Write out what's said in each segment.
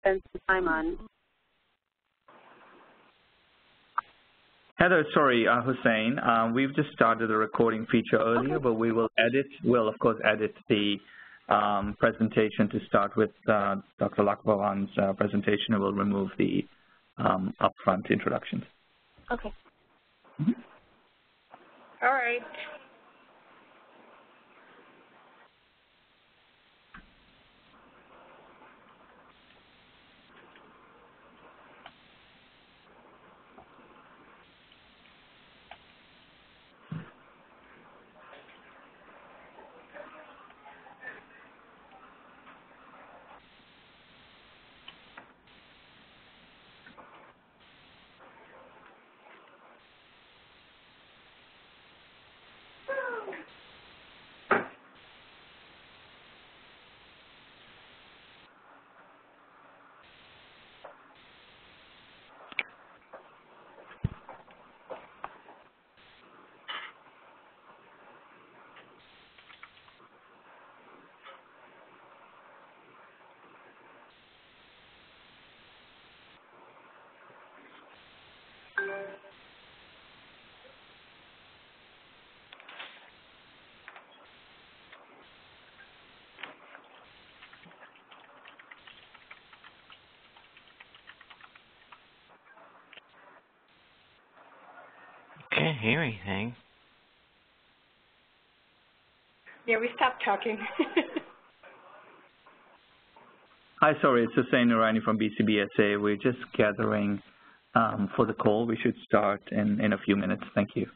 spend some time on. Heather, sorry, uh, Hussein, uh, we've just started the recording feature earlier, okay. but we will edit, we'll of course edit the um, presentation to start with uh, Dr. Lacbawan's uh, presentation and we'll remove the um, upfront introductions. Okay. Mm -hmm. All right. Can't hear anything. Yeah, we stopped talking. Hi, sorry, it's Hussein Noorani from BCBSA. We're just gathering um, for the call. We should start in, in a few minutes. Thank you.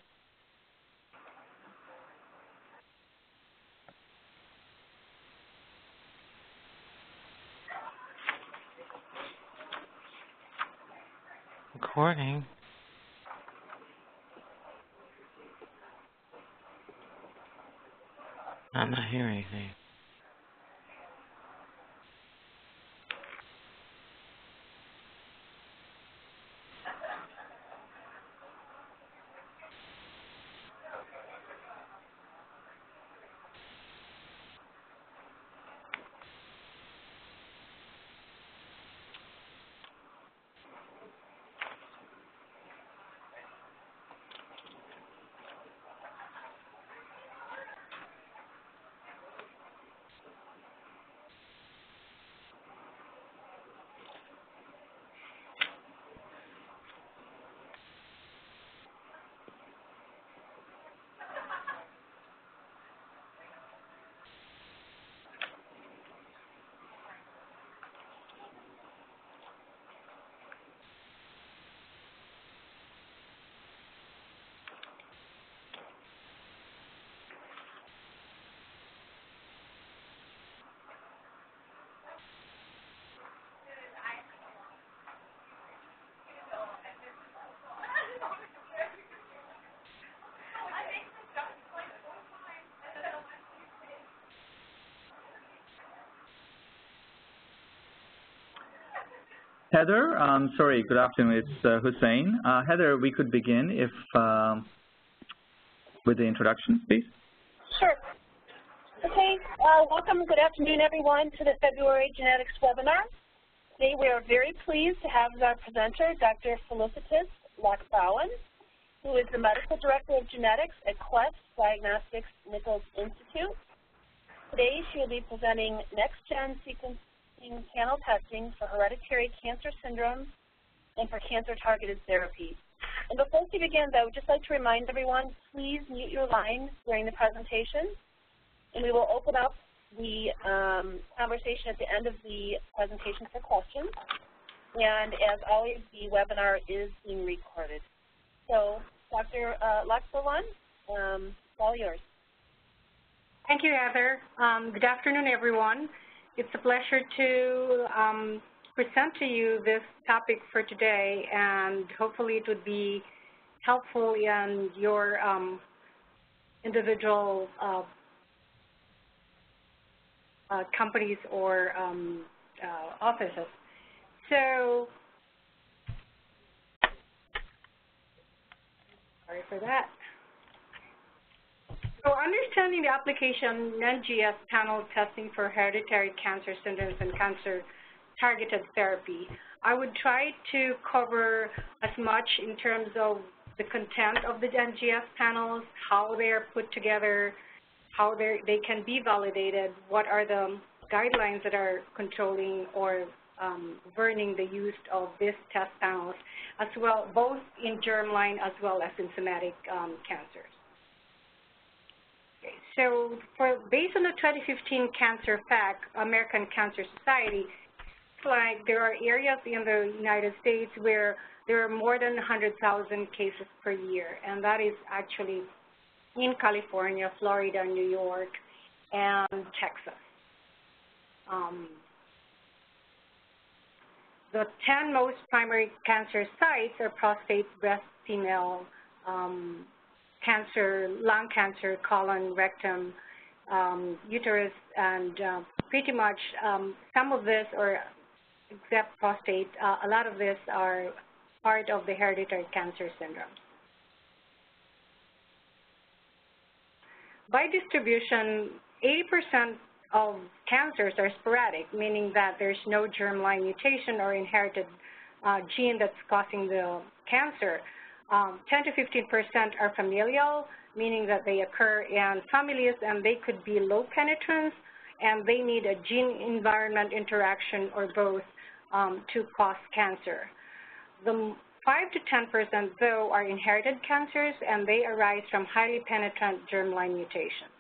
Recording. I'm not hearing anything. Heather, um, sorry, good afternoon. It's uh, Hussein. Uh, Heather, we could begin if um, with the introduction, please. Sure. Okay, uh, welcome good afternoon, everyone, to the February Genetics webinar. Today we are very pleased to have our presenter Dr. Felicitas Lacbawan, who is the Medical Director of Genetics at Quest Diagnostics Nichols Institute. Today she will be presenting next-gen sequence panel testing for hereditary cancer syndromes and for cancer-targeted therapy. And before we begin, I would just like to remind everyone, please mute your line during the presentation, and we will open up the um, conversation at the end of the presentation for questions. And as always, the webinar is being recorded. So, Dr. Uh, Lacbawan, um, all yours. Thank you, Heather. Um, good afternoon, everyone. It's a pleasure to um, present to you this topic for today, and hopefully it would be helpful in your um, individual uh, uh, companies or um, uh, offices. So, sorry for that. So understanding the application of NGS panel testing for hereditary cancer syndromes and cancer targeted therapy. I would try to cover as much in terms of the content of the NGS panels, how they are put together, how they can be validated, what are the guidelines that are controlling or um, governing the use of these test panels, as well, both in germline as well as in somatic um, cancers. So for, based on the 2015 Cancer FAQ, American Cancer Society, like there are areas in the United States where there are more than 100,000 cases per year, and that is actually in California, Florida, New York, and Texas. Um, the 10 most primary cancer sites are prostate, breast, female, um, cancer, lung cancer, colon, rectum, um, uterus, and uh, pretty much um, some of this, or except prostate, uh, a lot of this are part of the hereditary cancer syndromes. By distribution, 80% of cancers are sporadic, meaning that there's no germline mutation or inherited uh, gene that's causing the cancer. Um, 10 to 15% are familial, meaning that they occur in families and they could be low penetrance and they need a gene-environment interaction or both um, to cause cancer. The 5 to 10% though are inherited cancers and they arise from highly penetrant germline mutations.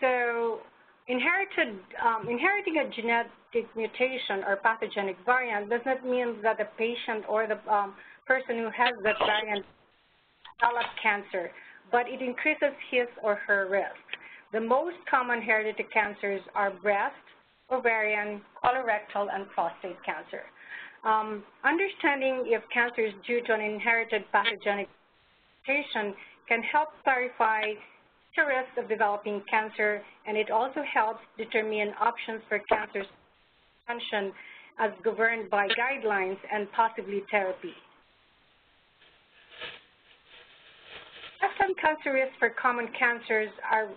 So inherited, um, inheriting a genetic mutation or pathogenic variant does not mean that the patient or the um, person who has that variant develops cancer, but it increases his or her risk. The most common hereditary cancers are breast, ovarian, colorectal, and prostate cancer. Um, understanding if cancer is due to an inherited pathogenic mutation can help clarify the risk of developing cancer, and it also helps determine options for cancer prevention as governed by guidelines and possibly therapy. Some cancer risks for common cancers are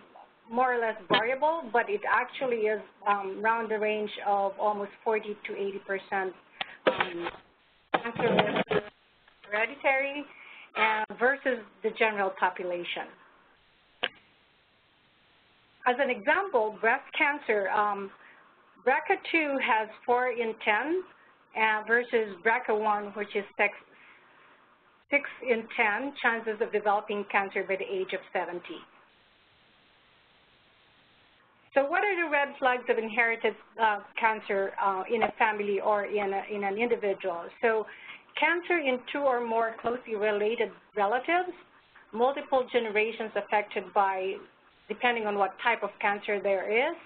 more or less variable, but it actually is um, around the range of almost 40 to 80 percent um, cancer risk hereditary uh, versus the general population. As an example, breast cancer, um, BRCA2 has 4 in 10 uh, versus BRCA1, which is 6, 6 in 10 chances of developing cancer by the age of 70. So what are the red flags of inherited uh, cancer uh, in a family or in, a, in an individual? So cancer in two or more closely related relatives, multiple generations affected by, depending on what type of cancer there is,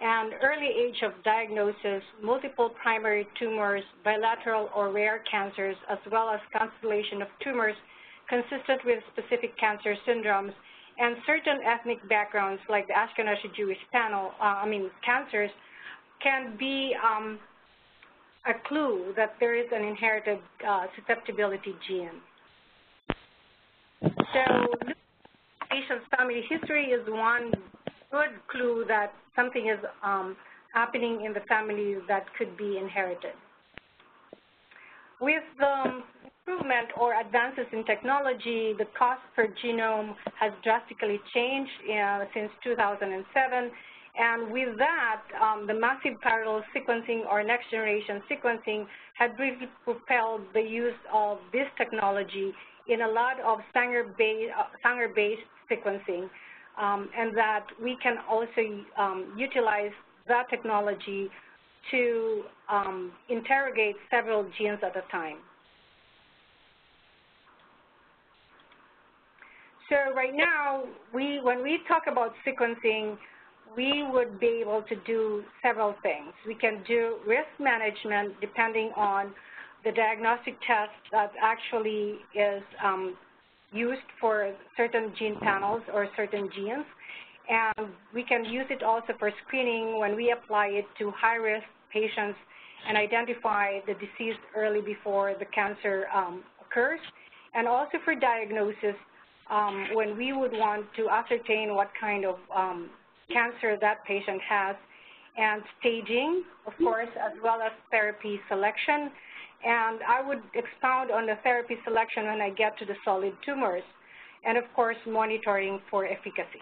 and early age of diagnosis, multiple primary tumors, bilateral or rare cancers, as well as constellation of tumors consistent with specific cancer syndromes, and certain ethnic backgrounds like the Ashkenazi Jewish panel, uh, I mean cancers, can be um, a clue that there is an inherited uh, susceptibility gene. So patient's family history is one good clue that something is um, happening in the family that could be inherited. With the improvement or advances in technology, the cost per genome has drastically changed uh, since 2007. And with that, um, the massive parallel sequencing or next generation sequencing had really propelled the use of this technology in a lot of Sanger-based uh, Sanger sequencing, um, and that we can also um, utilize that technology to um, interrogate several genes at a time. So right now, we when we talk about sequencing, we would be able to do several things. We can do risk management depending on the diagnostic test that actually is um, used for certain gene panels or certain genes. And we can use it also for screening when we apply it to high-risk patients and identify the disease early before the cancer um, occurs. And also for diagnosis um, when we would want to ascertain what kind of um, cancer that patient has, and staging, of course, as well as therapy selection. And I would expound on the therapy selection when I get to the solid tumors, and of course, monitoring for efficacy.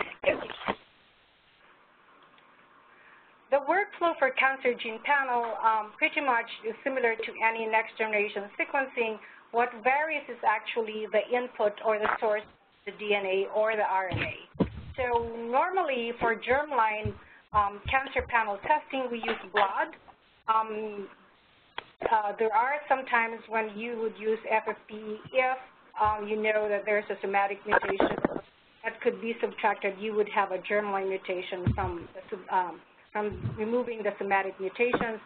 The workflow for cancer gene panel um, pretty much is similar to any next generation sequencing. What varies is actually the input or the source, the DNA or the RNA. So normally for germline um, cancer panel testing, we use blood. Um, there are some times when you would use FFPE if um, you know that there's a somatic mutation that could be subtracted. You would have a germline mutation from um, from removing the somatic mutations.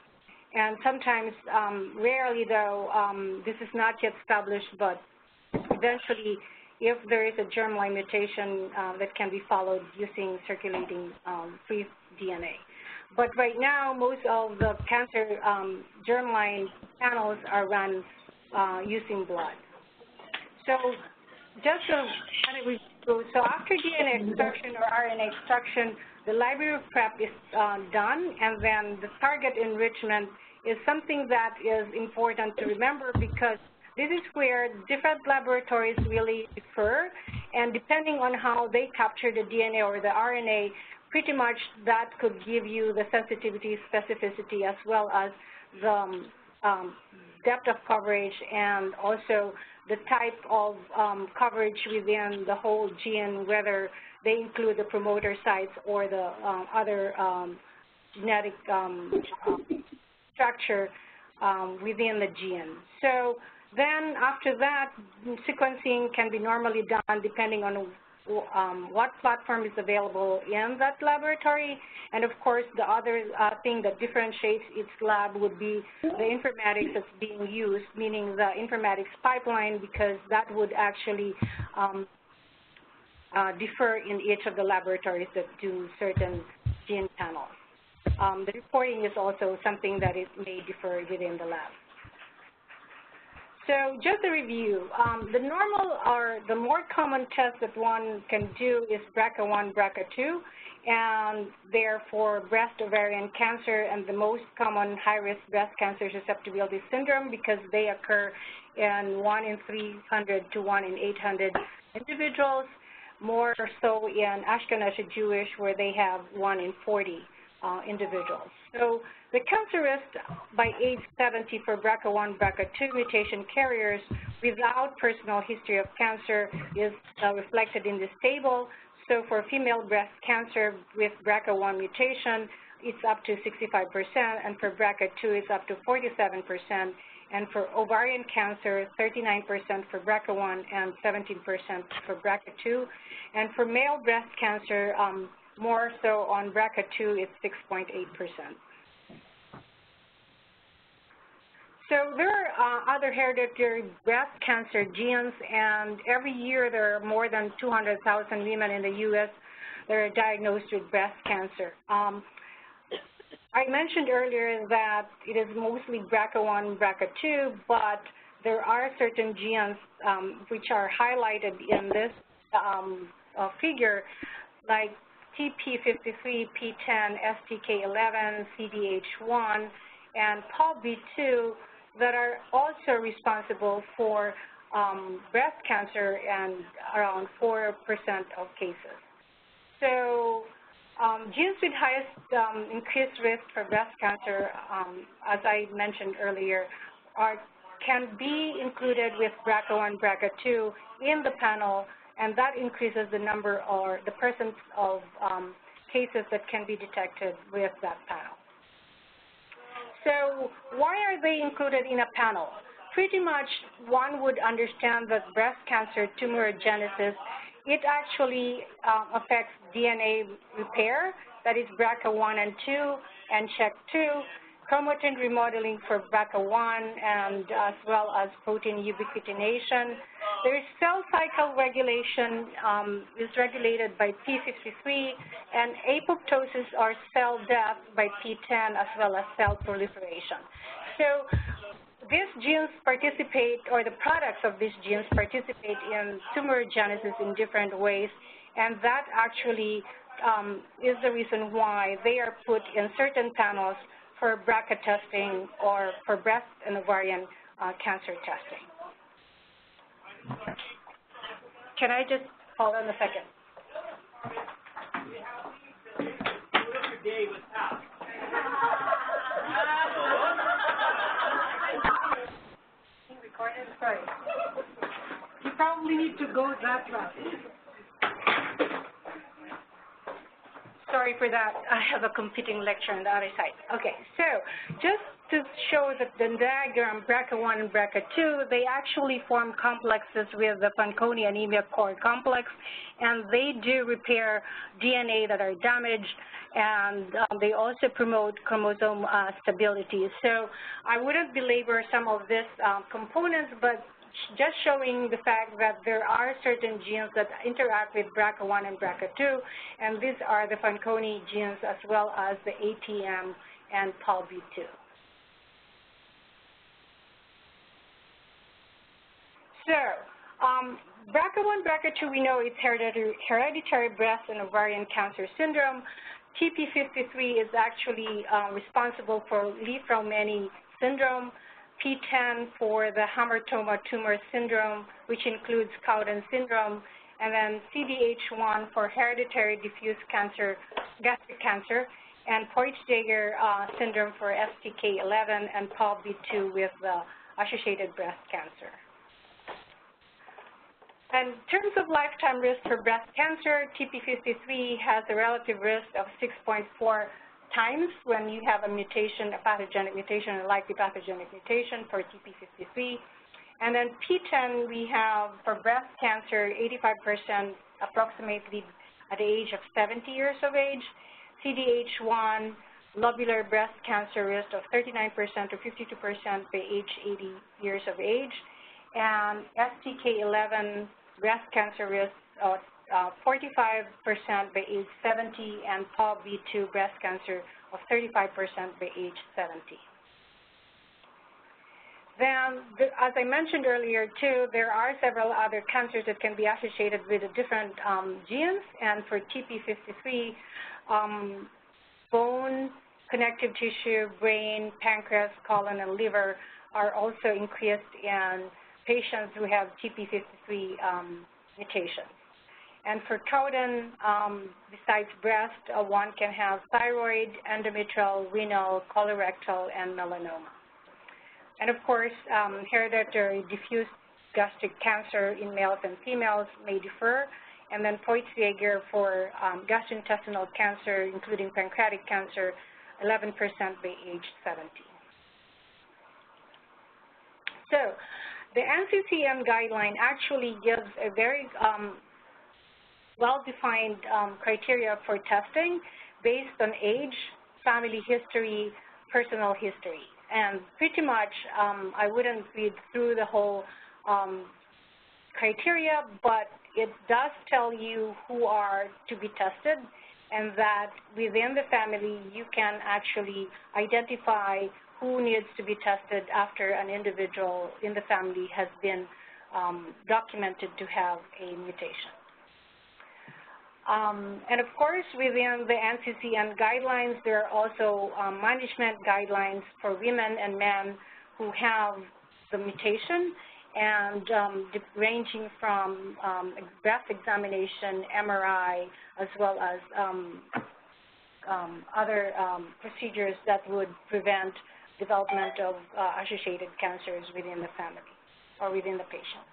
And sometimes, um, rarely though, um, this is not yet established, but eventually if there is a germline mutation uh, that can be followed using circulating um, free DNA. But right now, most of the cancer um, germline panels are run uh, using blood. So just to kind of review, so after DNA extraction or RNA extraction, the library prep is uh, done, and then the target enrichment is something that is important to remember because this is where different laboratories really differ, and depending on how they capture the DNA or the RNA, pretty much that could give you the sensitivity, specificity, as well as the um, um, depth of coverage and also the type of um, coverage within the whole gene, whether they include the promoter sites or the um, other um, genetic um, structure within the gene. So then after that, sequencing can be normally done depending on um, what platform is available in that laboratory. And of course, the other uh, thing that differentiates its lab would be the informatics that's being used, meaning the informatics pipeline, because that would actually um, uh, differ in each of the laboratories that do certain gene panels. Um, the reporting is also something that it may differ within the lab. So just a review, um, the normal or the more common test that one can do is BRCA1, BRCA2, and therefore breast ovarian cancer and the most common high-risk breast cancer susceptibility syndrome because they occur in 1 in 300 to 1 in 800 individuals, more so in Ashkenazi Jewish where they have 1 in 40 uh, individuals. So the cancer risk by age 70 for BRCA1, BRCA2 mutation carriers without personal history of cancer is uh, reflected in this table. So for female breast cancer with BRCA1 mutation, it's up to 65%, and for BRCA2, it's up to 47%, and for ovarian cancer, 39% for BRCA1 and 17% for BRCA2, and for male breast cancer, um, more so on BRCA2, it's 6.8%. So there are uh, other hereditary breast cancer genes, and every year there are more than 200,000 women in the U.S. that are diagnosed with breast cancer. Um, I mentioned earlier that it is mostly BRCA1, BRCA2, but there are certain genes um, which are highlighted in this um, uh, figure, like TP53, PTEN, STK11, CDH1, and PALB2 that are also responsible for um, breast cancer and around 4% of cases. So um, genes with highest um, increased risk for breast cancer, um, as I mentioned earlier, are, can be included with BRCA1, BRCA2 in the panel and that increases the number or the presence of um, cases that can be detected with that panel. So why are they included in a panel? Pretty much one would understand that breast cancer tumorigenesis, it actually um, affects DNA repair, that is BRCA1 and 2 and CHEK2, chromatin remodeling for BRCA1 and as well as protein ubiquitination. There is cell cycle regulation um, is regulated by P53 and apoptosis or cell death by PTEN as well as cell proliferation. So these genes participate, or the products of these genes participate in tumorigenesis in different ways, and that actually um, is the reason why they are put in certain panels for BRCA testing or for breast and ovarian uh, cancer testing. Can I just hold on a second? Sorry. You probably need to go that route. Sorry for that. I have a competing lecture on the other side. Okay, so just to show that the diagram BRCA1 and BRCA2, they actually form complexes with the Fanconi anemia core complex, and they do repair DNA that are damaged, and um, they also promote chromosome uh, stability. So I wouldn't belabor some of these um, components, but just showing the fact that there are certain genes that interact with BRCA1 and BRCA2, and these are the Fanconi genes as well as the ATM and PALB2. So, um, BRCA1, BRCA2, we know it's hereditary, hereditary breast and ovarian cancer syndrome. TP53 is actually um, responsible for Li-Fraumeni syndrome. PTEN for the hamartoma tumor syndrome, which includes Cowden syndrome, and then CDH1 for hereditary diffuse cancer, gastric cancer, and Peutz-Jeghers uh, syndrome for STK11, and PALB2 with the associated breast cancer. In terms of lifetime risk for breast cancer, TP53 has a relative risk of 6.4 times when you have a mutation, a pathogenic mutation, a likely pathogenic mutation for TP53. And then PTEN, we have for breast cancer, 85% approximately at the age of 70 years of age. CDH1, lobular breast cancer risk of 39% to 52% by age 80 years of age. And STK11 breast cancer risk of 45% uh, by age 70 and PALB2 breast cancer of 35% by age 70. Then, as I mentioned earlier too, there are several other cancers that can be associated with different um, genes, and for TP53, um, bone, connective tissue, brain, pancreas, colon, and liver are also increased in patients who have TP53 um, mutations. And for Cowden, um, besides breast, uh, one can have thyroid, endometrial, renal, colorectal, and melanoma. And of course, um, hereditary diffuse gastric cancer in males and females may differ. And then Peutz-Jeghers for um, gastrointestinal cancer, including pancreatic cancer, 11% by age 70. So the NCCN guideline actually gives a very um, well-defined um, criteria for testing based on age, family history, personal history. And pretty much, um, I wouldn't read through the whole um, criteria, but it does tell you who are to be tested and that within the family you can actually identify who needs to be tested after an individual in the family has been um, documented to have a mutation. Um, and of course, within the NCCN guidelines, there are also um, management guidelines for women and men who have the mutation and um, ranging from um, breast examination, MRI, as well as um, um, other procedures that would prevent development of uh, associated cancers within the family or within the patient.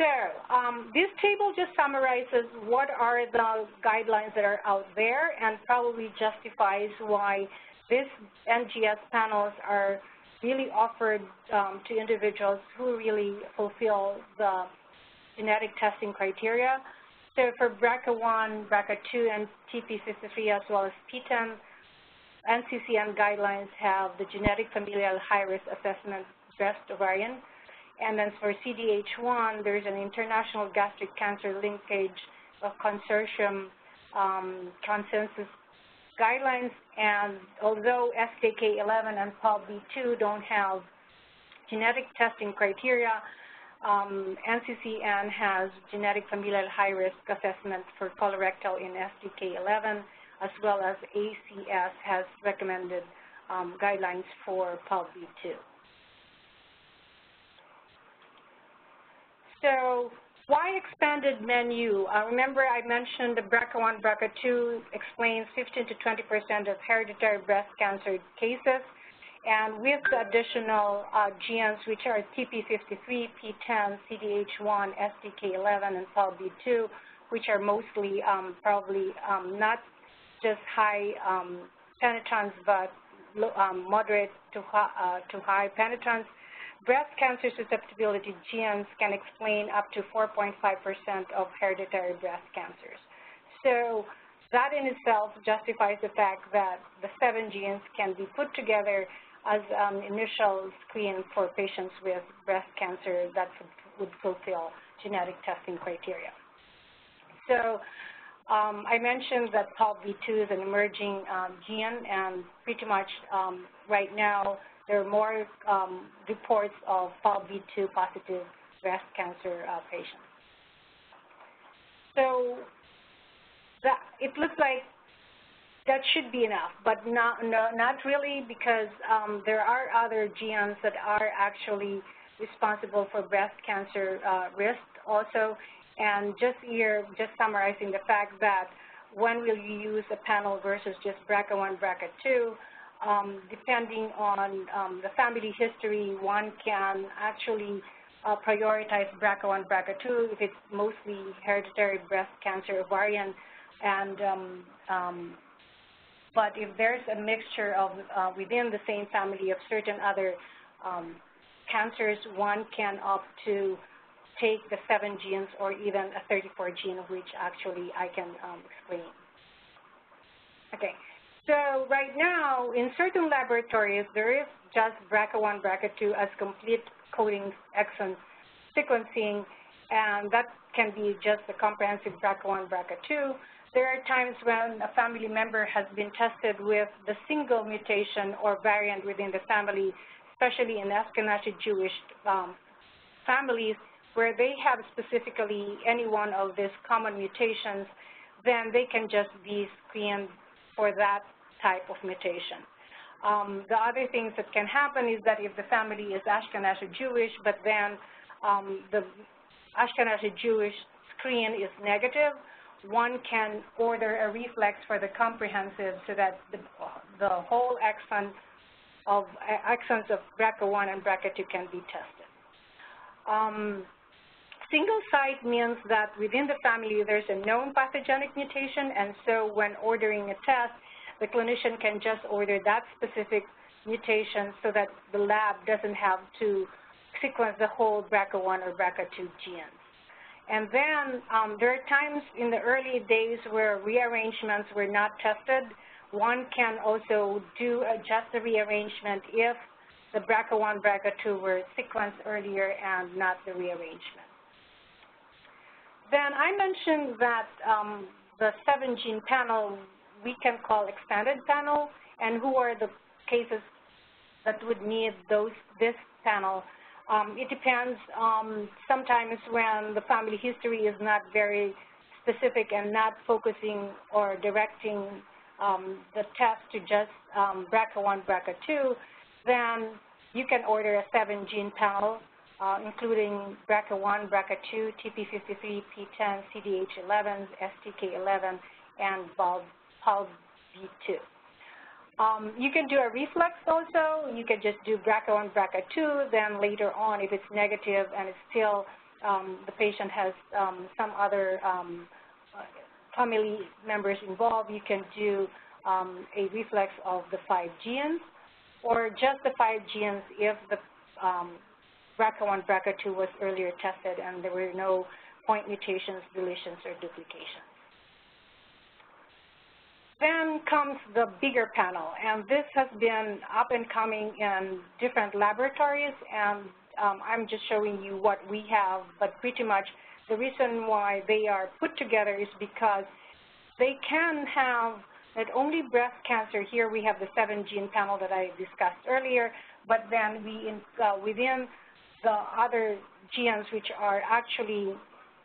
So um, this table just summarizes what are the guidelines that are out there and probably justifies why these NGS panels are really offered um, to individuals who really fulfill the genetic testing criteria. So for BRCA1, BRCA2, and TP53 as well as PTEN, NCCN guidelines have the genetic familial high-risk assessment breast ovarian and then for CDH1, there's an international gastric cancer linkage of consortium um, consensus guidelines, and although STK11 and PALB2 don't have genetic testing criteria, um, NCCN has genetic familial high-risk assessment for colorectal in STK11, as well as ACS has recommended um, guidelines for PALB2. So why expanded menu? Uh, remember I mentioned the BRCA1, BRCA2 explains 15 to 20 percent of hereditary breast cancer cases. And with the additional uh, genes, which are TP53, PTEN, CDH1, STK11, and PALB2, which are mostly um, probably um, not just high um, penetrance, but um, moderate to, uh, to high penetrance, breast cancer susceptibility genes can explain up to 4.5% of hereditary breast cancers. So that in itself justifies the fact that the seven genes can be put together as um, initial screen for patients with breast cancer that would fulfill genetic testing criteria. So um, I mentioned that PALB2 is an emerging um, gene, and pretty much um, right now there are more um, reports of PALB2 positive breast cancer uh, patients. So that, it looks like that should be enough, but not, no, not really because um, there are other genes that are actually responsible for breast cancer uh, risk also. And just here, just summarizing the fact that when will you use a panel versus just BRCA1, BRCA2, um, depending on um, the family history, one can actually uh, prioritize BRCA1, BRCA2 if it's mostly hereditary breast cancer ovarian and um, um but if there's a mixture of uh, within the same family of certain other um, cancers, one can opt to take the seven genes or even a 34 gene, which actually I can um, explain. Okay, so right now, in certain laboratories, there is just BRCA1, BRCA2 as complete coding exon sequencing, and that can be just a comprehensive BRCA1, BRCA2. There are times when a family member has been tested with the single mutation or variant within the family, especially in Ashkenazi Jewish um, families, where they have specifically any one of these common mutations, then they can just be screened for that type of mutation. Um, the other things that can happen is that if the family is Ashkenazi Jewish, but then um, the Ashkenazi Jewish screen is negative, one can order a reflex for the comprehensive so that the, the whole exon of exons of BRCA1 and BRCA2 can be tested. Um, single site means that within the family there's a known pathogenic mutation, and so when ordering a test, the clinician can just order that specific mutation so that the lab doesn't have to sequence the whole BRCA1 or BRCA2 genes. And then um, there are times in the early days where rearrangements were not tested. One can also do adjust the rearrangement if the BRCA1, BRCA2 were sequenced earlier and not the rearrangement. Then I mentioned that um, the seven gene panel we can call expanded panel, and who are the cases that would need those this panel um, it depends. Um, sometimes when the family history is not very specific and not focusing or directing um, the test to just um, BRCA1, BRCA2, then you can order a seven gene panel, uh, including BRCA1, BRCA2, TP53, PTEN, CDH11, STK11, and PALB2. Um, you can do a reflex also. You can just do BRCA1, BRCA2. Then later on, if it's negative and it's still um, the patient has um, some other um, family members involved, you can do um, a reflex of the five genes or just the five genes if the um, BRCA1, BRCA2 was earlier tested and there were no point mutations, deletions, or duplications. Then comes the bigger panel, and this has been up and coming in different laboratories, and um, I'm just showing you what we have, but pretty much the reason why they are put together is because they can have not only breast cancer, here we have the seven gene panel that I discussed earlier, but then we in, uh, within the other genes which are actually,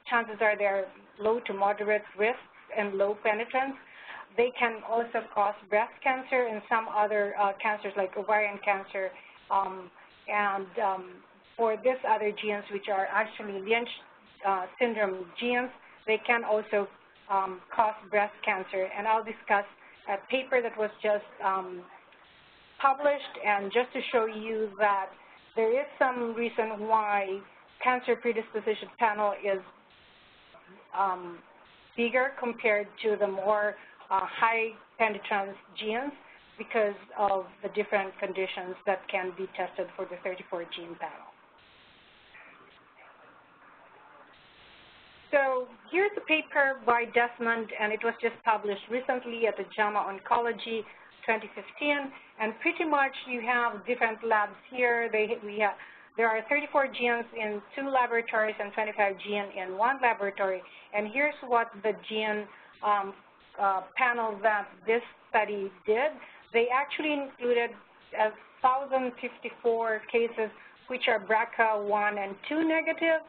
chances are they're low to moderate risks and low penetrance, they can also cause breast cancer and some other uh, cancers like ovarian cancer. Um, and um, for these other genes, which are actually Lynch uh, syndrome genes, they can also um, cause breast cancer. And I'll discuss a paper that was just um, published, and just to show you that there is some reason why cancer predisposition panel is um, bigger compared to the more uh, high penetrance genes because of the different conditions that can be tested for the 34 gene panel. So here's a paper by Desmond, and it was just published recently at the JAMA Oncology 2015. And pretty much you have different labs here. They, we have, there are 34 genes in two laboratories and 25 genes in one laboratory. And here's what the gene um, uh, panel that this study did. They actually included 1,054 cases which are BRCA1 and 2 negative,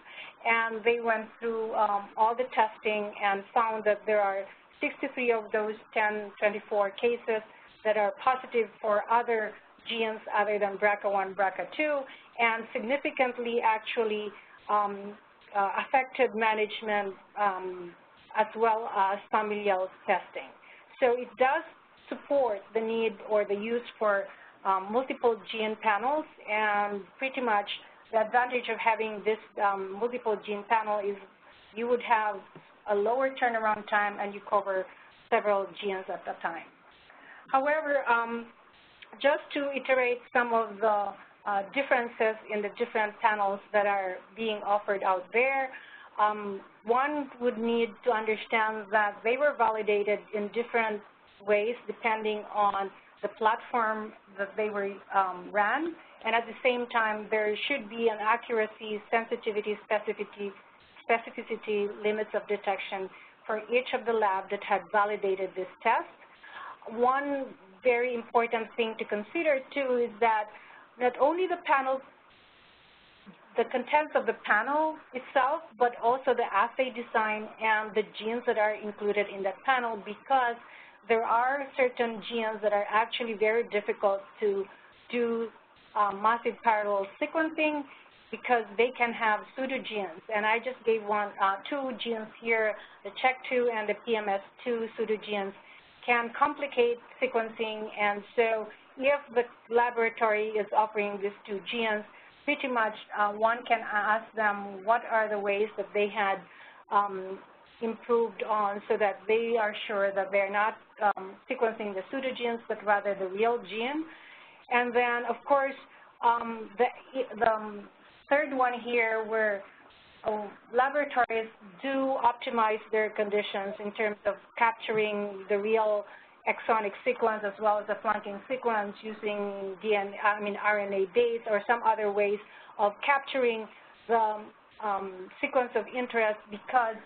and they went through um, all the testing and found that there are 63 of those 1024 cases that are positive for other genes other than BRCA1, BRCA2, and significantly actually um, uh, affected management um, as well as familial testing. So it does support the need or the use for um, multiple gene panels, and pretty much the advantage of having this um, multiple gene panel is you would have a lower turnaround time and you cover several genes at a time. However, um, just to iterate some of the uh, differences in the different panels that are being offered out there, um, one would need to understand that they were validated in different ways depending on the platform that they were um, ran, and at the same time, there should be an accuracy, sensitivity, specificity, specificity limits of detection for each of the lab that had validated this test. One very important thing to consider, too, is that not only the panel, the contents of the panel itself, but also the assay design and the genes that are included in that panel because there are certain genes that are actually very difficult to do um, massive parallel sequencing because they can have pseudogenes. And I just gave one, uh, two genes here, the CHEK2 and the PMS2 pseudogenes can complicate sequencing. And so if the laboratory is offering these two genes, pretty much uh, one can ask them what are the ways that they had um, improved on so that they are sure that they're not um, sequencing the pseudogenes, but rather the real gene. And then, of course, um, the, the um, third one here where laboratories do optimize their conditions in terms of capturing the real exonic sequence as well as the flanking sequence using DNA, I mean RNA base or some other ways of capturing the um, sequence of interest because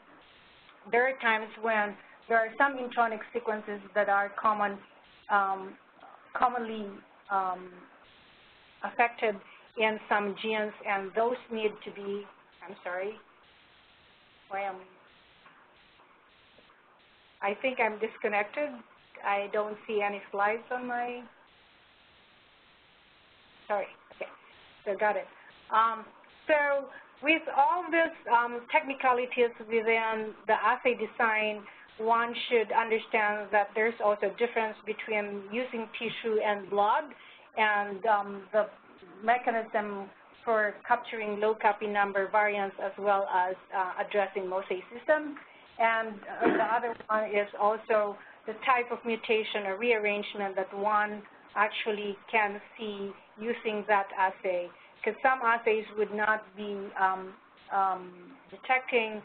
there are times when there are some intronic sequences that are common, um, commonly um, affected in some genes, and those need to be, I'm sorry, why am I think I'm disconnected. I don't see any slides on my, sorry, okay, so got it. Um, so with all these um, technicalities within the assay design, one should understand that there's also a difference between using tissue and blood and um, the mechanism for capturing low copy number variants as well as uh, addressing MOSAI system. And uh, the other one is also the type of mutation or rearrangement that one actually can see using that assay. Because some assays would not be um, um, detecting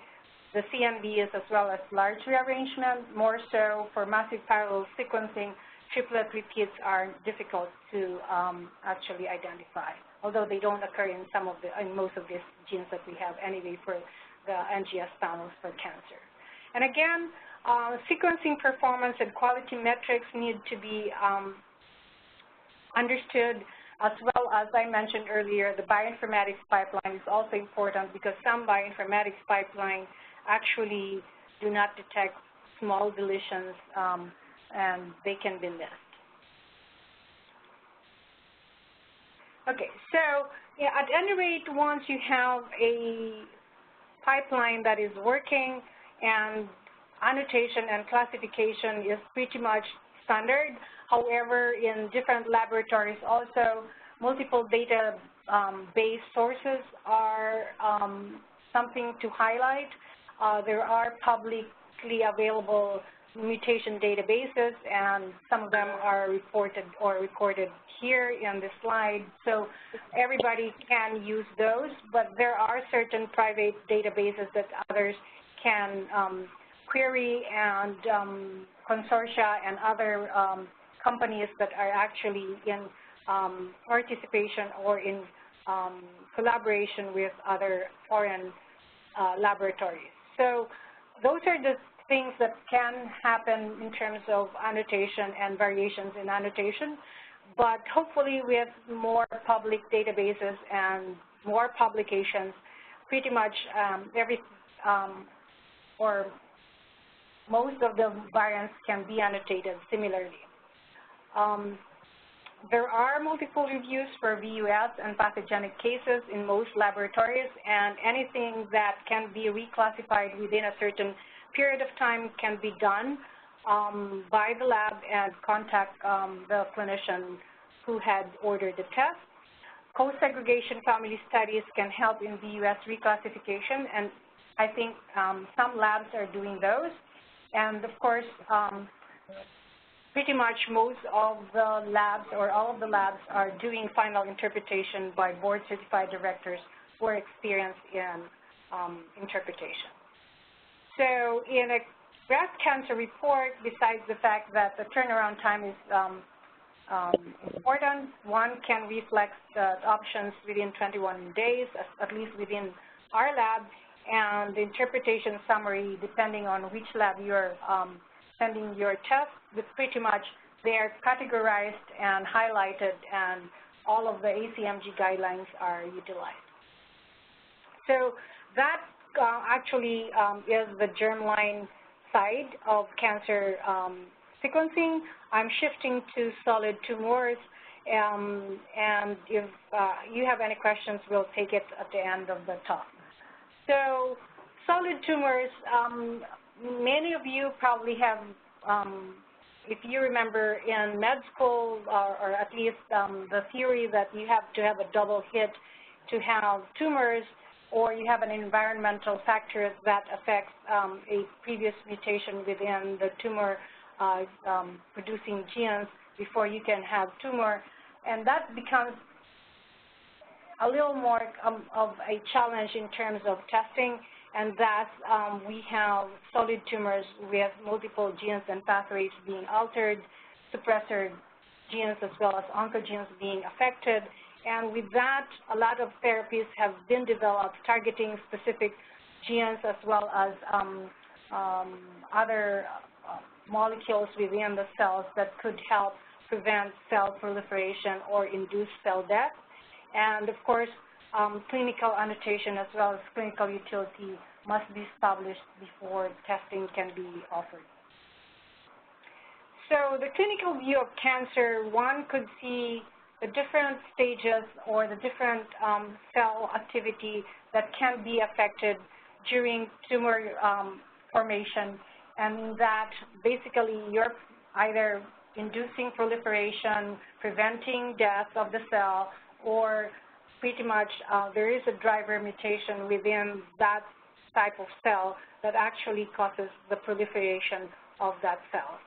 the CNVs as well as large rearrangement. More so for massive parallel sequencing, triplet repeats are difficult to um, actually identify, although they don't occur in some of the, in most of these genes that we have anyway for the NGS panels for cancer. And again, Uh, sequencing performance and quality metrics need to be um, understood as well as I mentioned earlier, the bioinformatics pipeline is also important because some bioinformatics pipeline actually do not detect small deletions um, and they can be missed. Okay, so yeah, at any rate, once you have a pipeline that is working and annotation and classification is pretty much standard. However, in different laboratories also, multiple data um, base sources are um, something to highlight. Uh, there are publicly available mutation databases, and some of them are reported or recorded here in the slide. So everybody can use those, but there are certain private databases that others can um, query and um, consortia and other um, companies that are actually in um, participation or in um, collaboration with other foreign uh, laboratories. So those are the things that can happen in terms of annotation and variations in annotation. But hopefully with more public databases and more publications, pretty much um, every um, or most of the variants can be annotated similarly. Um, there are multiple reviews for VUS and pathogenic cases in most laboratories, and anything that can be reclassified within a certain period of time can be done um, by the lab and contact um, the clinician who had ordered the test. Co-segregation family studies can help in VUS reclassification, and I think um, some labs are doing those. And of course, um, pretty much most of the labs or all of the labs are doing final interpretation by board certified directors who are experienced in um, interpretation. So in a breast cancer report, besides the fact that the turnaround time is um, um, important, one can reflect options within 21 days, at least within our lab, and the interpretation summary, depending on which lab you're um, sending your test, it's pretty much they're categorized and highlighted, and all of the ACMG guidelines are utilized. So that uh, actually um, is the germline side of cancer um, sequencing. I'm shifting to solid tumors, um, and if uh, you have any questions, we'll take it at the end of the talk. So solid tumors, um, many of you probably have, um, if you remember in med school, or, or at least um, the theory that you have to have a double hit to have tumors, or you have an environmental factor that affects um, a previous mutation within the tumor uh, um, producing genes before you can have tumor. And that becomes a little more um, of a challenge in terms of testing, and that um, we have solid tumors with multiple genes and pathways being altered, suppressor genes as well as oncogenes being affected. And with that, a lot of therapies have been developed targeting specific genes as well as um, um, other uh, molecules within the cells that could help prevent cell proliferation or induce cell death. And of course, um, clinical annotation as well as clinical utility must be established before testing can be offered. So the clinical view of cancer, one could see the different stages or the different um, cell activity that can be affected during tumor um, formation, and that basically you're either inducing proliferation, preventing death of the cell, or pretty much uh, there is a driver mutation within that type of cell that actually causes the proliferation of that cell.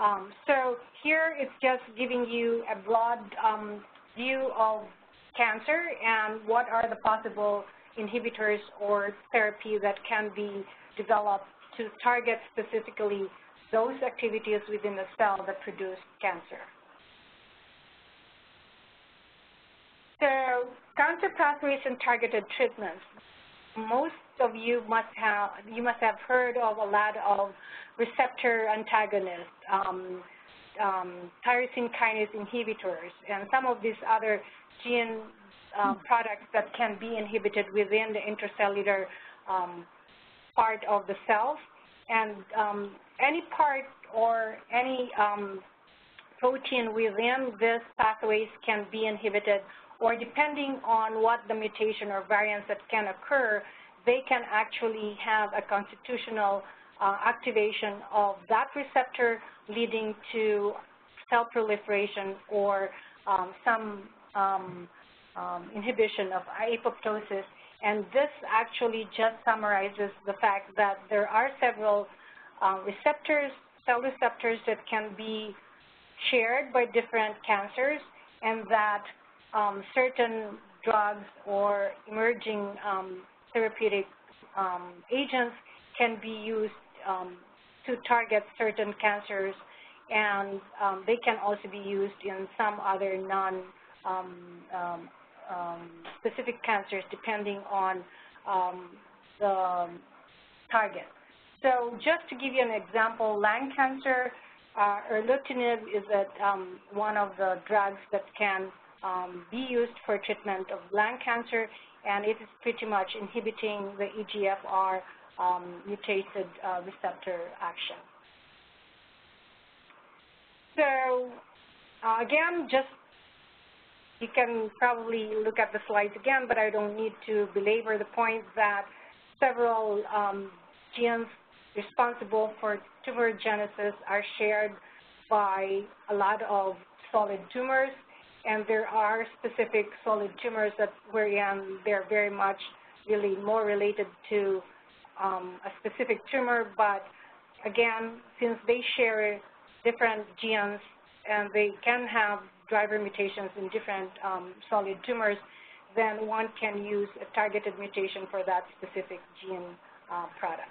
Um, so here it's just giving you a broad um, view of cancer and what are the possible inhibitors or therapy that can be developed to target specifically those activities within the cell that produce cancer. So cancer pathways and targeted treatments. Most of you must have you must have heard of a lot of receptor antagonists, um, um, tyrosine kinase inhibitors, and some of these other gene uh, products that can be inhibited within the intracellular um, part of the cells. And um, any part or any um, protein within these pathways can be inhibited or depending on what the mutation or variants that can occur, they can actually have a constitutional uh, activation of that receptor leading to cell proliferation or um, some um, um, inhibition of apoptosis. And this actually just summarizes the fact that there are several uh, receptors, cell receptors that can be shared by different cancers and that um, certain drugs or emerging um, therapeutic um, agents can be used um, to target certain cancers and um, they can also be used in some other non um, specific cancers depending on the target. So just to give you an example, lung cancer, uh, erlotinib is a, one of the drugs that can um, be used for treatment of lung cancer, and it is pretty much inhibiting the EGFR um, mutated uh, receptor action. So uh, again, just you can probably look at the slides again, but I don't need to belabor the point that several um, genes responsible for tumorigenesis are shared by a lot of solid tumors, and there are specific solid tumors that wherein they're very much really more related to um, a specific tumor, but again, since they share different genes and they can have driver mutations in different um, solid tumors, then one can use a targeted mutation for that specific gene uh, product.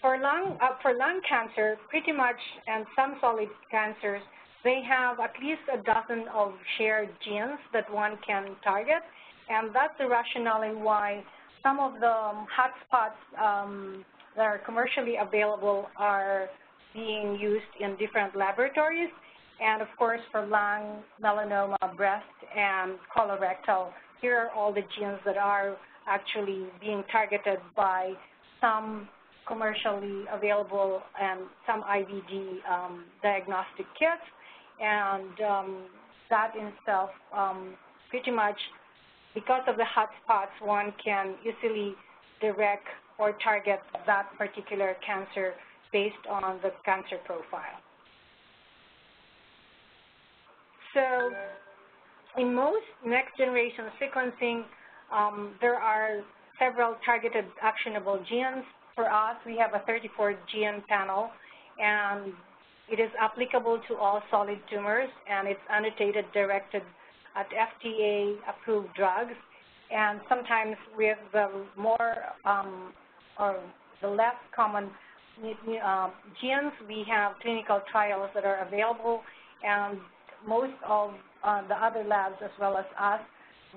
For lung, uh, for lung cancer, pretty much, and some solid cancers, they have at least a dozen of shared genes that one can target, and that's the rationale why some of the hotspots um, that are commercially available are being used in different laboratories. And of course, for lung, melanoma, breast, and colorectal, here are all the genes that are actually being targeted by some commercially available and some IVD um, diagnostic kits. And um, that in itself, um, pretty much because of the hotspots, one can easily direct or target that particular cancer based on the cancer profile. So in most next-generation sequencing, um, there are several targeted actionable genes for us, we have a 34-gene panel, and it is applicable to all solid tumors, and it's annotated directed at FDA-approved drugs. And sometimes with the more um, or the less common uh, genes, we have clinical trials that are available, and most of uh, the other labs, as well as us,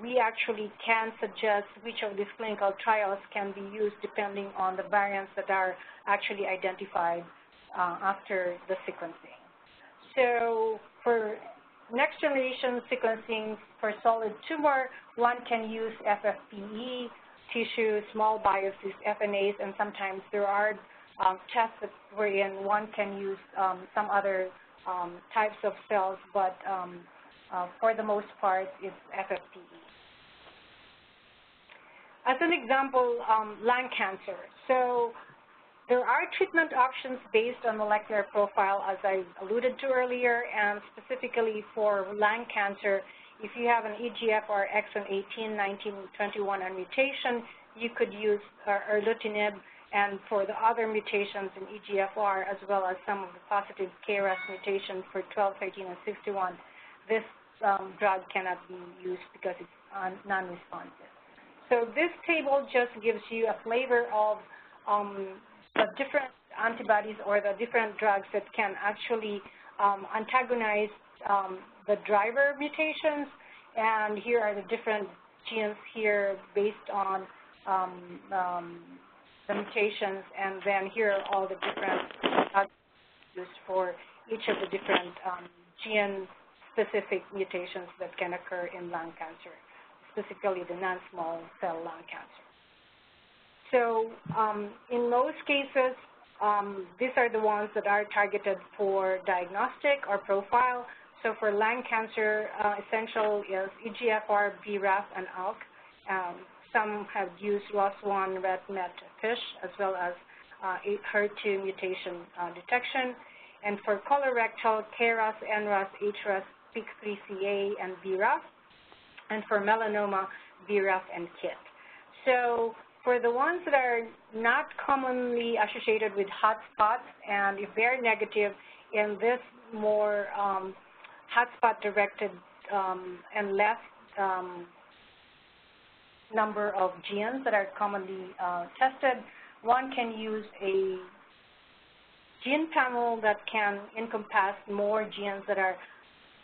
we actually can suggest which of these clinical trials can be used depending on the variants that are actually identified uh, after the sequencing. So for next generation sequencing for solid tumor, one can use FFPE, tissue, small biopsies, FNAs, and sometimes there are um, tests wherein one can use um, some other um, types of cells, but um, uh, for the most part, it's FFPE. As an example, um, lung cancer. So there are treatment options based on molecular profile, as I alluded to earlier, and specifically for lung cancer, if you have an EGFR exon 18, 19, 21 and mutation, you could use uh, erlotinib, and for the other mutations in EGFR, as well as some of the positive KRAS mutations for 12, 13, and 61, this um, drug cannot be used because it's non-responsive. So this table just gives you a flavor of um, the different antibodies or the different drugs that can actually um, antagonize um, the driver mutations. And here are the different genes here based on um, um, the mutations, and then here are all the different used for each of the different um, gene-specific mutations that can occur in lung cancer, specifically the non-small cell lung cancer. So um, in most cases, um, these are the ones that are targeted for diagnostic or profile. So for lung cancer, uh, essential is EGFR, BRAF, and ALK. Um, some have used ROS1, RET, MET, FISH, as well as uh, HER2 mutation uh, detection. And for colorectal, KRAS, NRAS, HRAS, PIK3CA, and BRAF. And for melanoma, BRAF and KIT. So for the ones that are not commonly associated with hotspots, and if they're negative in this more um, hotspot-directed um, and less um, number of genes that are commonly uh, tested, one can use a gene panel that can encompass more genes that are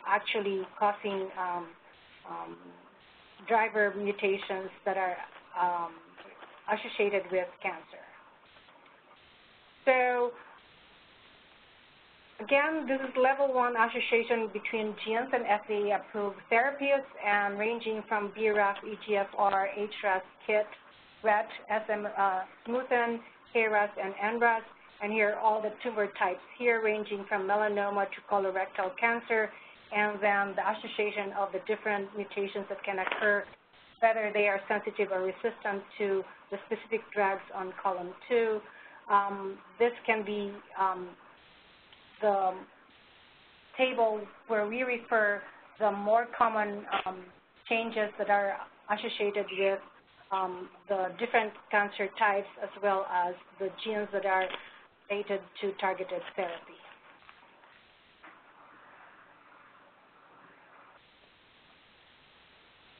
actually causing um, um, driver mutations that are um, associated with cancer. So again, this is level one association between genes and FDA-approved therapies and ranging from BRAF, EGFR, HRAS, KIT, RET, SM, uh, Smoothened, KRAS, and NRAS. And here are all the tumor types here ranging from melanoma to colorectal cancer and then the association of the different mutations that can occur whether they are sensitive or resistant to the specific drugs on column two. Um, this can be um, the table where we refer the more common um, changes that are associated with um, the different cancer types as well as the genes that are related to targeted therapy.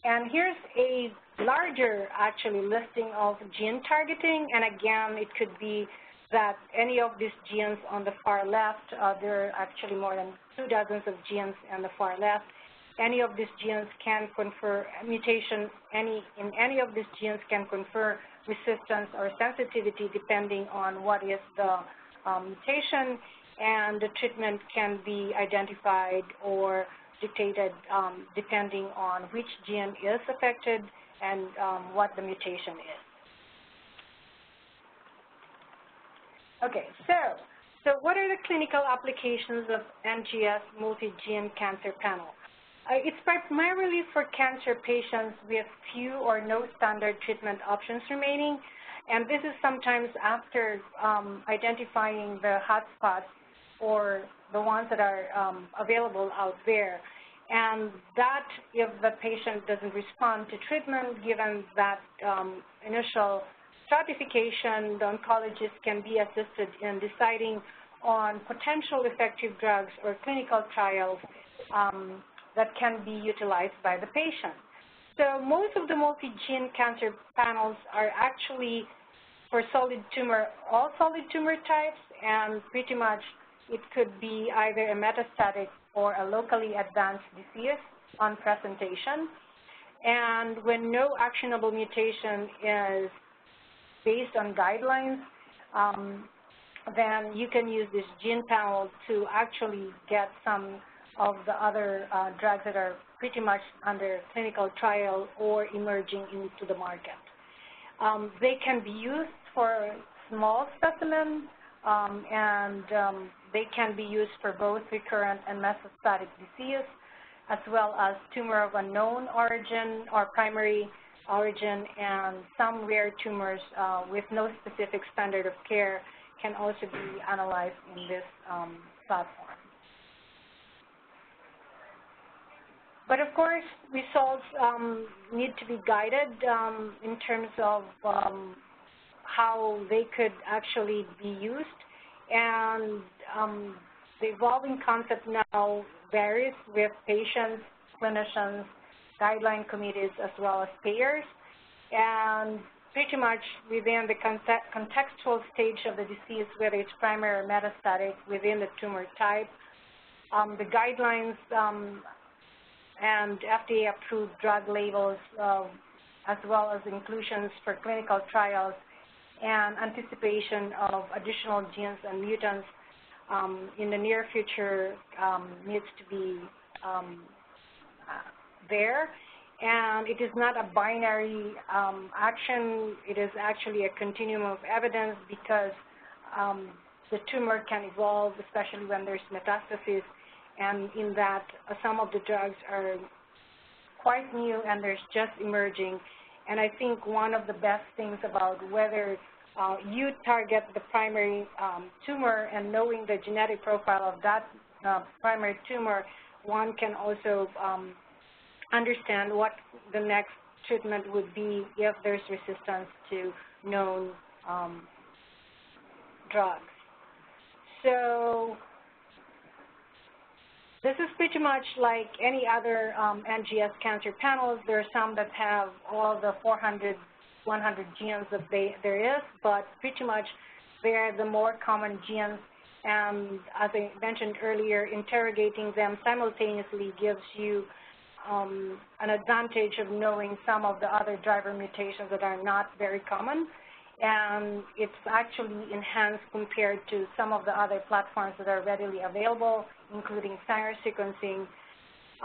And here's a larger, actually, listing of gene targeting. And again, it could be that any of these genes on the far left, uh, there are actually more than two dozens of genes on the far left. Any of these genes can confer mutation, any, in any of these genes can confer resistance or sensitivity depending on what is the um, mutation, and the treatment can be identified or dictated um, depending on which gene is affected and um, what the mutation is. Okay, so, so what are the clinical applications of NGS multi-gene cancer panel? Uh, it's primarily for cancer patients with few or no standard treatment options remaining, and this is sometimes after um, identifying the hotspots or the ones that are um, available out there. And that, if the patient doesn't respond to treatment, given that um, initial stratification, the oncologist can be assisted in deciding on potential effective drugs or clinical trials um, that can be utilized by the patient. So most of the multi-gene cancer panels are actually for solid tumor, all solid tumor types, and pretty much it could be either a metastatic or a locally advanced disease on presentation. And when no actionable mutation is based on guidelines, um, then you can use this gene panel to actually get some of the other uh, drugs that are pretty much under clinical trial or emerging into the market. Um, they can be used for small specimens um, and um, they can be used for both recurrent and metastatic disease, as well as tumor of unknown origin or primary origin, and some rare tumors uh, with no specific standard of care can also be analyzed in this um, platform. But of course, results um, need to be guided um, in terms of um, how they could actually be used. And um, the evolving concept now varies with patients, clinicians, guideline committees, as well as payers. And pretty much within the contextual stage of the disease, whether it's primary or metastatic, within the tumor type, um, the guidelines um, and FDA-approved drug labels uh, as well as inclusions for clinical trials and anticipation of additional genes and mutants um, in the near future um, needs to be um, uh, there. And it is not a binary um, action. It is actually a continuum of evidence because um, the tumor can evolve, especially when there's metastasis, and in that uh, some of the drugs are quite new and they're just emerging. And I think one of the best things about whether uh, you target the primary um, tumor and knowing the genetic profile of that uh, primary tumor, one can also um, understand what the next treatment would be if there's resistance to known um, drugs. So this is pretty much like any other um, NGS cancer panels. There are some that have all the 400, 100 genes that they, there is, but pretty much they're the more common genes. And as I mentioned earlier, interrogating them simultaneously gives you um, an advantage of knowing some of the other driver mutations that are not very common. And it's actually enhanced compared to some of the other platforms that are readily available, including Sanger sequencing.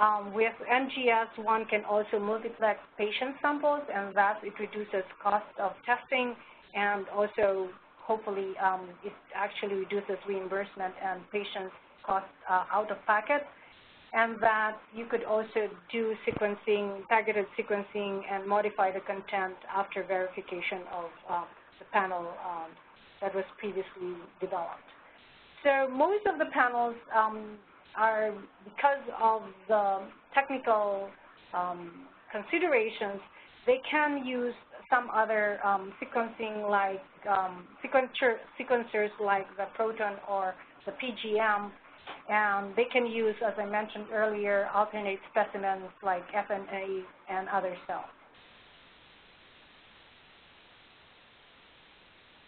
Um, with NGS, one can also multiplex patient samples, and thus it reduces cost of testing, and also hopefully um, it actually reduces reimbursement and patients' costs uh, out of pocket and that you could also do sequencing, targeted sequencing, and modify the content after verification of uh, the panel um, that was previously developed. So most of the panels um, are, because of the technical um, considerations, they can use some other um, sequencing like um, sequencer, sequencers like the Proton or the PGM and they can use, as I mentioned earlier, alternate specimens like FNA and other cells.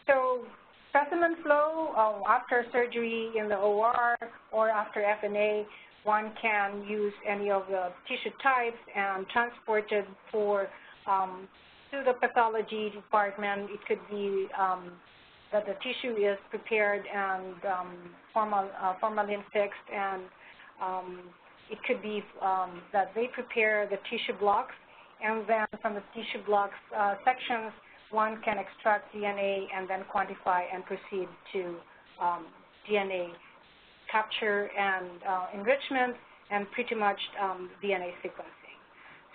So specimen flow uh, after surgery in the OR or after FNA, one can use any of the tissue types and transport it for um, to the pathology department. It could be um, that the tissue is prepared and um, formal, uh, formalin fixed, and um, it could be um, that they prepare the tissue blocks, and then from the tissue blocks uh, sections, one can extract DNA and then quantify and proceed to um, DNA capture and uh, enrichment, and pretty much um, DNA sequencing.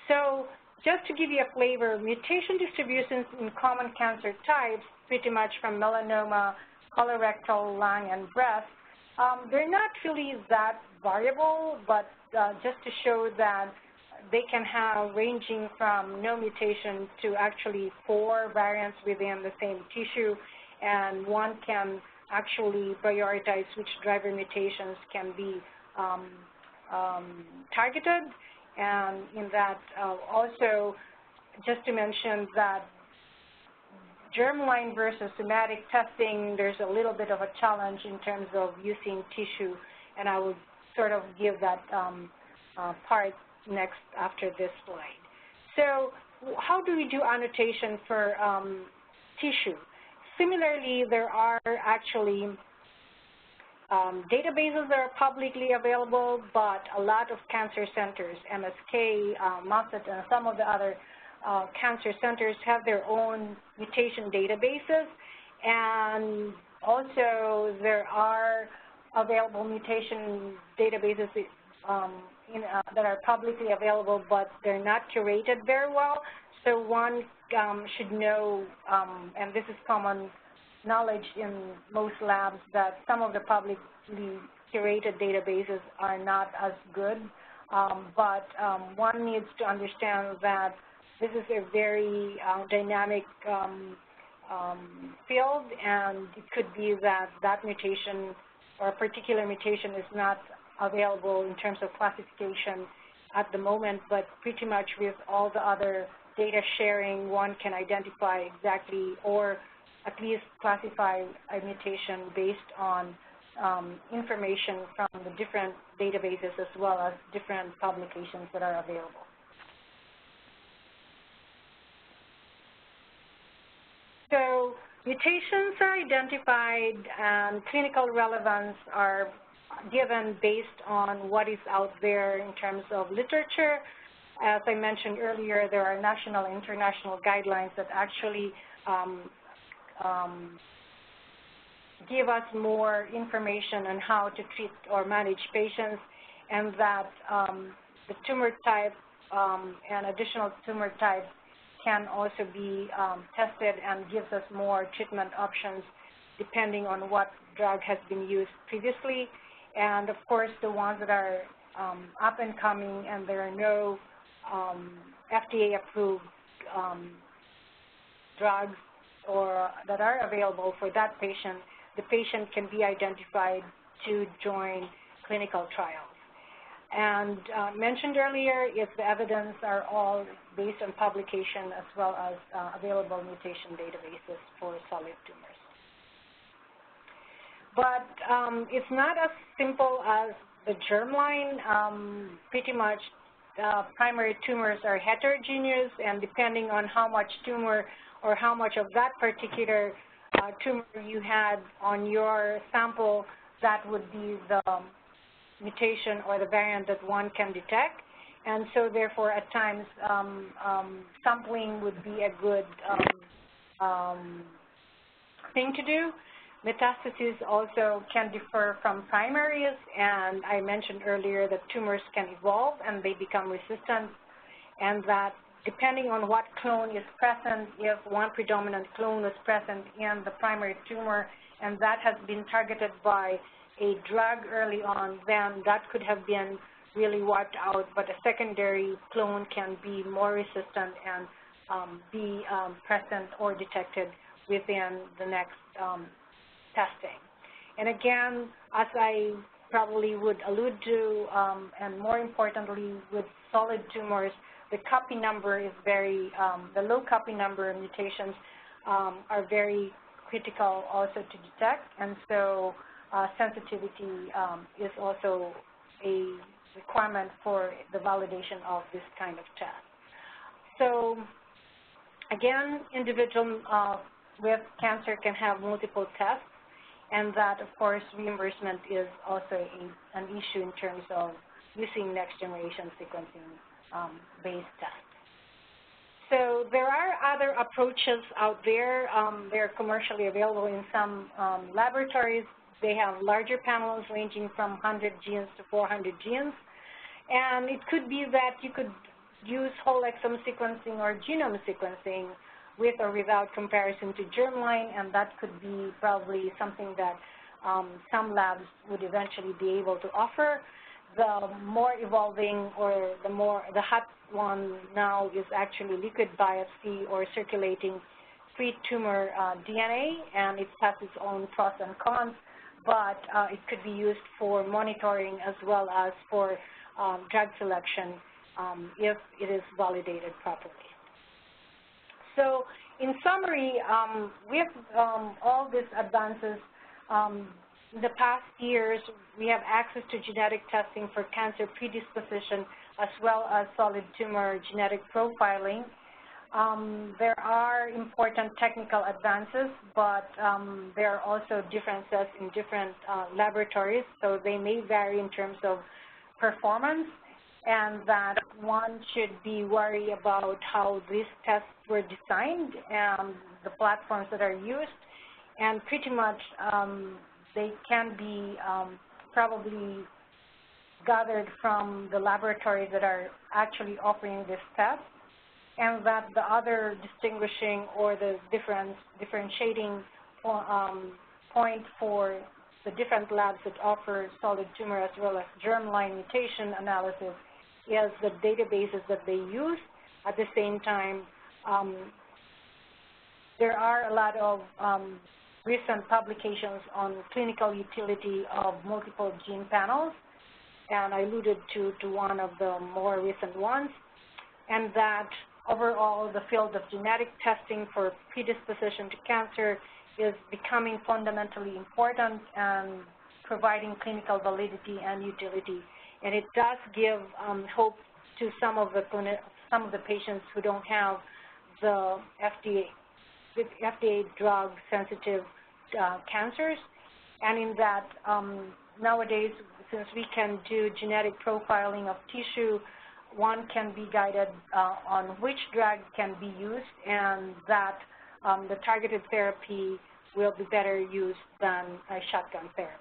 So just to give you a flavor, mutation distributions in common cancer types pretty much from melanoma, colorectal, lung, and breast. Um, they're not really that variable, but uh, just to show that they can have ranging from no mutation to actually four variants within the same tissue, and one can actually prioritize which driver mutations can be um, um, targeted. And in that, uh, also, just to mention that germline versus somatic testing, there's a little bit of a challenge in terms of using tissue, and I would sort of give that um, uh, part next after this slide. So how do we do annotation for um, tissue? Similarly, there are actually um, databases that are publicly available, but a lot of cancer centers, MSK, uh, Moffitt, and some of the other uh, cancer centers have their own mutation databases, and also there are available mutation databases um, in, uh, that are publicly available, but they're not curated very well. So one um, should know, um, and this is common knowledge in most labs, that some of the publicly curated databases are not as good. Um, but um, one needs to understand that this is a very uh, dynamic um, um, field, and it could be that that mutation or a particular mutation is not available in terms of classification at the moment, but pretty much with all the other data sharing, one can identify exactly or at least classify a mutation based on um, information from the different databases as well as different publications that are available. So mutations are identified and clinical relevance are given based on what is out there in terms of literature. As I mentioned earlier, there are national and international guidelines that actually um, um, give us more information on how to treat or manage patients and that um, the tumor type um, and additional tumor types can also be um, tested and gives us more treatment options depending on what drug has been used previously. And of course, the ones that are um, up and coming and there are no um, FDA-approved um, drugs or that are available for that patient, the patient can be identified to join clinical trials. And uh, mentioned earlier, if the evidence are all based on publication as well as uh, available mutation databases for solid tumors. But um, it's not as simple as the germline. Um, pretty much uh, primary tumors are heterogeneous, and depending on how much tumor or how much of that particular uh, tumor you had on your sample, that would be the mutation or the variant that one can detect. And so therefore, at times, um, um, sampling would be a good um, um, thing to do. Metastases also can differ from primaries, and I mentioned earlier that tumors can evolve and they become resistant, and that depending on what clone is present, if one predominant clone is present in the primary tumor and that has been targeted by a drug early on, then that could have been really wiped out, but a secondary clone can be more resistant and um, be um, present or detected within the next um, testing. And again, as I probably would allude to, um, and more importantly, with solid tumors, the copy number is very, um, the low copy number mutations um, are very critical also to detect, and so uh, sensitivity um, is also a requirement for the validation of this kind of test. So again, individual uh, with cancer can have multiple tests, and that, of course, reimbursement is also a, an issue in terms of using next-generation sequencing um, based tests. So there are other approaches out there. Um, they're commercially available in some um, laboratories. They have larger panels ranging from 100 genes to 400 genes. And it could be that you could use whole exome sequencing or genome sequencing with or without comparison to germline, and that could be probably something that um, some labs would eventually be able to offer the more evolving or the more the hot one now is actually liquid biopsy or circulating pre-tumor uh, DNA, and it has its own pros and cons, but uh, it could be used for monitoring as well as for um, drug selection um, if it is validated properly. So in summary, um, with um, all these advances, um, in the past years, we have access to genetic testing for cancer predisposition as well as solid tumor genetic profiling. Um, there are important technical advances, but um, there are also differences in different uh, laboratories, so they may vary in terms of performance, and that one should be worried about how these tests were designed and the platforms that are used, and pretty much um, they can be um, probably gathered from the laboratories that are actually offering this test, and that the other distinguishing or the difference, differentiating um, point for the different labs that offer solid tumor as well as germline mutation analysis is the databases that they use. At the same time, um, there are a lot of um, recent publications on clinical utility of multiple gene panels, and I alluded to, to one of the more recent ones, and that overall the field of genetic testing for predisposition to cancer is becoming fundamentally important and providing clinical validity and utility. And it does give um, hope to some of the some of the patients who don't have the FDA FDA drug-sensitive uh, cancers, and in that um, nowadays, since we can do genetic profiling of tissue, one can be guided uh, on which drug can be used and that um, the targeted therapy will be better used than a shotgun therapy.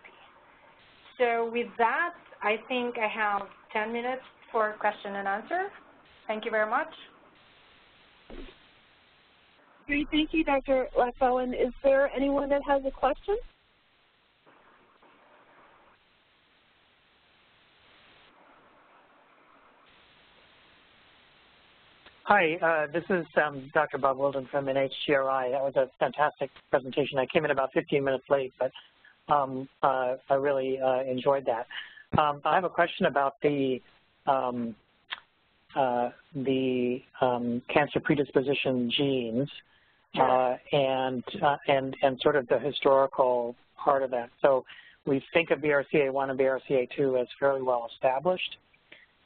So with that, I think I have 10 minutes for question and answer. Thank you very much. Great, thank you, Dr. Lacbawan. Is there anyone that has a question? Hi, uh, this is um, Dr. Bob Wildin from NHGRI. That was a fantastic presentation. I came in about 15 minutes late, but um, uh, I really uh, enjoyed that. Um, I have a question about the um, uh, the um, cancer predisposition genes uh, and uh, and and sort of the historical part of that. So we think of BRCA1 and BRCA2 as fairly well established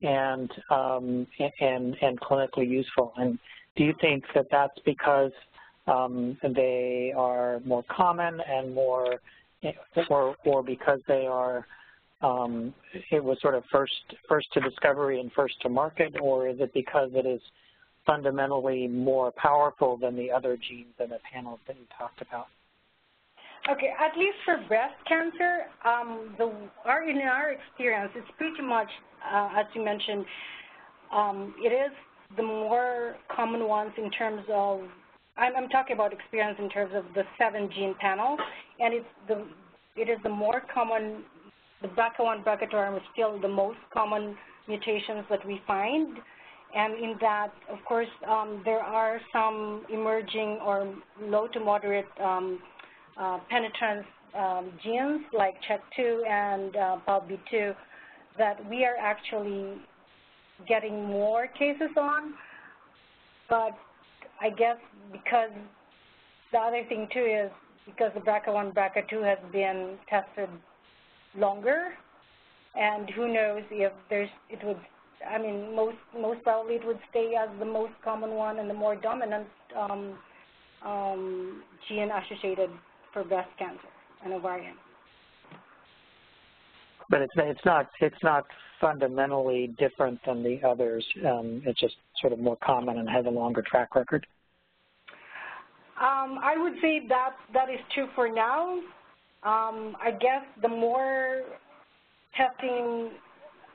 and um, and and clinically useful. And do you think that that's because um, they are more common and more, or or because they are um, it was sort of first first to discovery and first to market, or is it because it is fundamentally more powerful than the other genes in the panels that you talked about? Okay, at least for breast cancer, um, the, our, in our experience, it's pretty much, uh, as you mentioned, um, it is the more common ones in terms of, I'm, I'm, talking about experience in terms of the seven gene panel, and it's the, it is the more common, the BRCA1, BRCA2 is still the most common mutations that we find, and in that, of course, um, there are some emerging or low to moderate um, uh, penetrance um, genes like CHEK2 and uh, PALB2 that we are actually getting more cases on. But I guess because the other thing too is because the BRCA1, BRCA2 has been tested longer, and who knows if there's it would. I mean, most most probably it would stay as the most common one and the more dominant um, um, gene associated for breast cancer and ovarian. But it's it's not it's not fundamentally different than the others. Um, it's just sort of more common and has a longer track record. Um, I would say that that is true for now. Um, I guess the more testing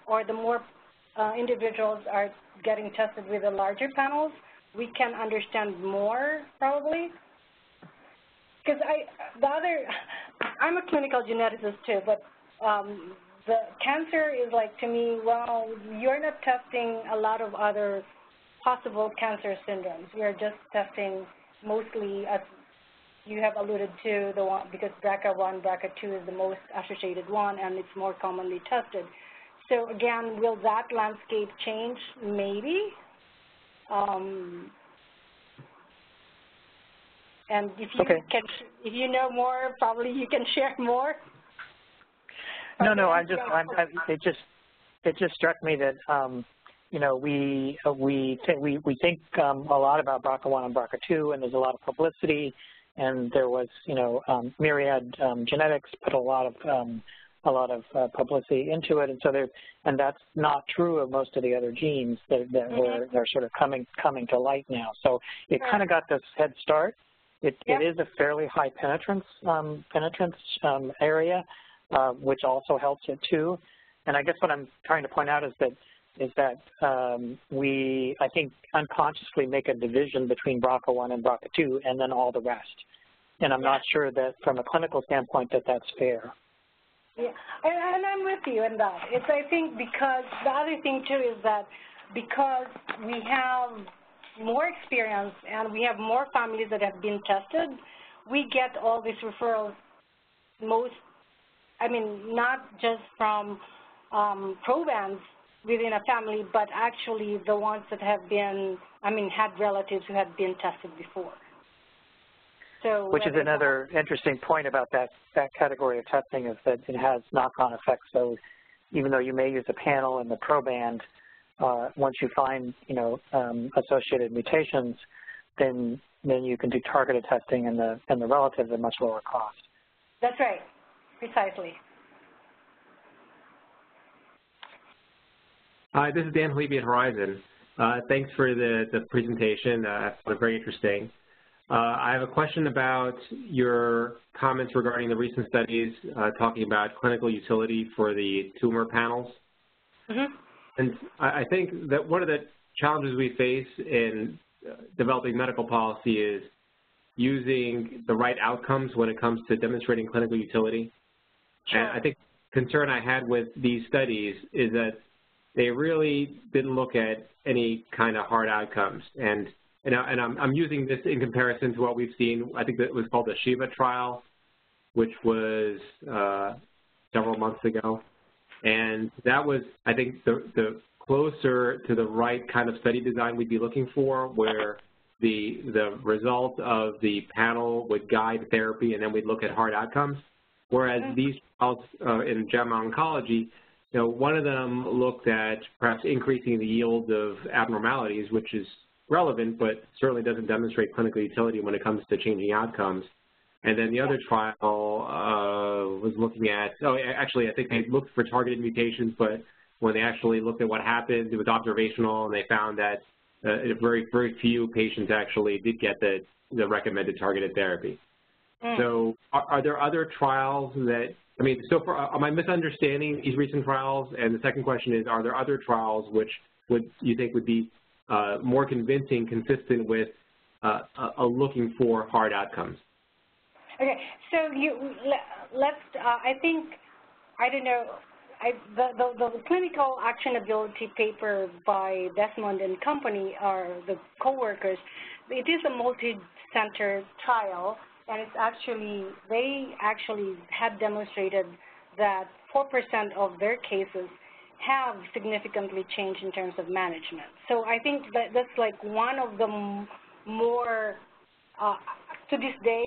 or the more uh, individuals are getting tested with the larger panels, we can understand more probably because I, the other, I'm a clinical geneticist too, but um, the cancer is like to me, well, you're not testing a lot of other possible cancer syndromes. You're just testing mostly, as you have alluded to, the one because BRCA1, BRCA2 is the most associated one, and it's more commonly tested. So again, will that landscape change? Maybe. Um, and if you okay. can, if you know more, probably you can share more. No, no, I'm just, I'm, I, it just, it just struck me that, um, you know, we we we we think um, a lot about BRCA1 and BRCA2, and there's a lot of publicity, and there was, you know, um, Myriad um, Genetics put a lot of um, a lot of uh, publicity into it, and so there, and that's not true of most of the other genes that, that mm -hmm. are, are sort of coming coming to light now. So it kind of got this head start, it, yep. it is a fairly high penetrance um, penetrance um, area, uh, which also helps it too. And I guess what I'm trying to point out is that is that um, we, I think, unconsciously make a division between BRCA1 and BRCA2 and then all the rest. And I'm not sure that from a clinical standpoint that that's fair. Yeah, and, I'm with you in that. It's, I think, because the other thing, too, is that because we have more experience and we have more families that have been tested, we get all these referrals most, I mean, not just from um, probands within a family, but actually the ones that have been, I mean, had relatives who had been tested before. So Which is another interesting point about that, that category of testing is that it has knock-on effects. So even though you may use a panel in the proband, uh, once you find, you know, um, associated mutations, then then you can do targeted testing and the, and the relative at much lower cost. That's right, precisely. Hi, this is Dan Halebi at Horizon. Uh, thanks for the, the presentation. Uh, very interesting. Uh, I have a question about your comments regarding the recent studies uh, talking about clinical utility for the tumor panels. Mm -hmm. And I think that one of the challenges we face in uh, developing medical policy is using the right outcomes when it comes to demonstrating clinical utility. Sure. And I think concern I had with these studies is that they really didn't look at any kind of hard outcomes. And and, and I'm, I'm, using this in comparison to what we've seen. I think that was called the Shiva trial, which was uh, several months ago. And that was, I think, the, the closer to the right kind of study design we'd be looking for, where the, the result of the panel would guide therapy, and then we'd look at hard outcomes. Whereas mm-hmm. these trials uh, in JAMA Oncology, you know, one of them looked at perhaps increasing the yield of abnormalities, which is relevant, but certainly doesn't demonstrate clinical utility when it comes to changing outcomes. And then the other trial uh, was looking at, oh, actually, I think they looked for targeted mutations, but when they actually looked at what happened, it was observational, and they found that uh, very, very few patients actually did get the, the recommended targeted therapy. Mm. So are, are, there other trials that, I mean, so far, am I misunderstanding these recent trials? And the second question is, are there other trials which would you think would be uh, more convincing, consistent with uh, a, looking for hard outcomes. Okay, so you let's. Uh, I think I don't know. I, the, the, the clinical actionability paper by Desmond and company are the co-workers. It is a multi-center trial, and it's actually they actually have demonstrated that 4% of their cases have significantly changed in terms of management. So I think that that's like one of the more, uh, to this day,